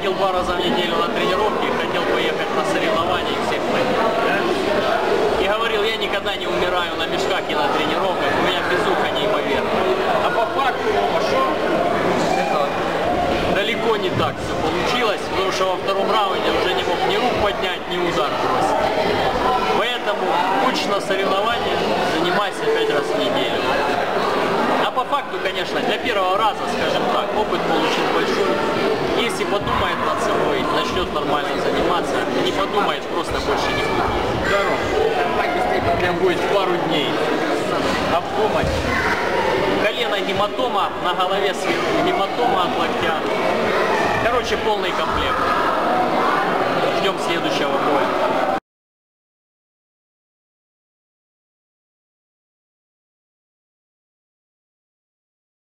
ходил два раза в неделю на тренировки хотел поехать на соревнования и всех. Да? И говорил, я никогда не умираю на мешках и на тренировках, у меня безуха неимоверная. А по факту, что? Далеко не так все получилось, потому что во втором раунде уже не мог ни рук поднять, ни удар бросить. Поэтому кучно соревнования, занимайся пять раз в неделю. А по факту, конечно, для первого раза, скажем так, опыт большой если подумает над собой, начнет нормально заниматься, не подумает, просто больше не будет. Здорово. Прям будет пару дней. Обдумать. Колено гематома, на голове сверху гематома от локтя. Короче, полный комплект. Ждем следующего боя.